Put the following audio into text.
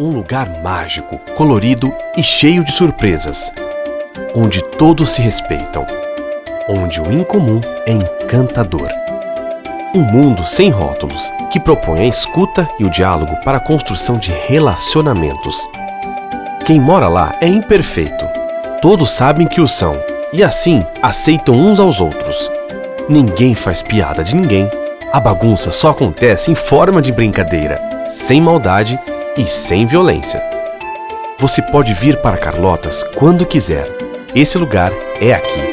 Um lugar mágico, colorido e cheio de surpresas. Onde todos se respeitam. Onde o incomum é encantador. Um mundo sem rótulos que propõe a escuta e o diálogo para a construção de relacionamentos. Quem mora lá é imperfeito. Todos sabem que o são e assim aceitam uns aos outros. Ninguém faz piada de ninguém. A bagunça só acontece em forma de brincadeira, sem maldade e sem violência. Você pode vir para Carlotas quando quiser. Esse lugar é aqui.